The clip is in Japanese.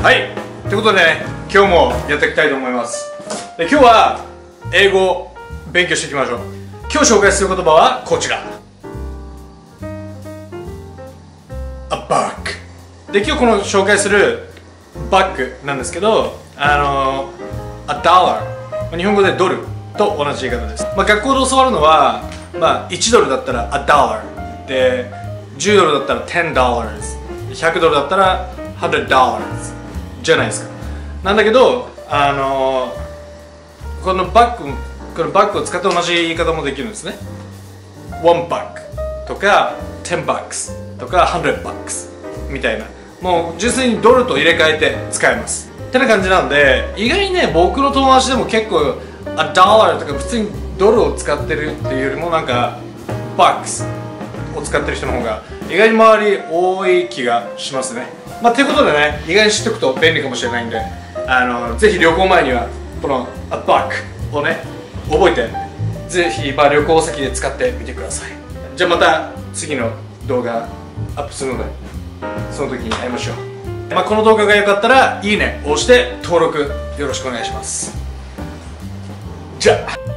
はい。ということでね今日もやっていきたいと思います。で今日は英語勉強していきましょう。今日紹介する言葉はこちら。A bug で今日この紹介するバッグなんですけどあの A dollar 日本語でドルと同じ言い方です、まあ、学校で教わるのは、まあ、1ドルだったら A dollar で10ドルだったら10 dollars 100ドルだったら100 dollars じゃないですか。なんだけどあのこのバッグこのバッグを使って同じ言い方もできるんですね。1バッグとか10バックスとか100バックスみたいな。もう純粋にドルと入れ替えて使えます。ってな感じなんで意外にね僕の友達でも結構あダーラーとか普通にドルを使ってるっていうよりもなんかバックスを使ってる人の方が意外に周り多い気がしますね。まあということでね意外に知っておくと便利かもしれないんであのぜひ旅行前にはこの「a buck」をね覚えてぜひ、まあ、旅行先で使ってみてください。じゃあまた次の動画アップするのでその時に会いましょう、まあ、この動画が良かったらいいねを押して登録よろしくお願いします。じゃあ。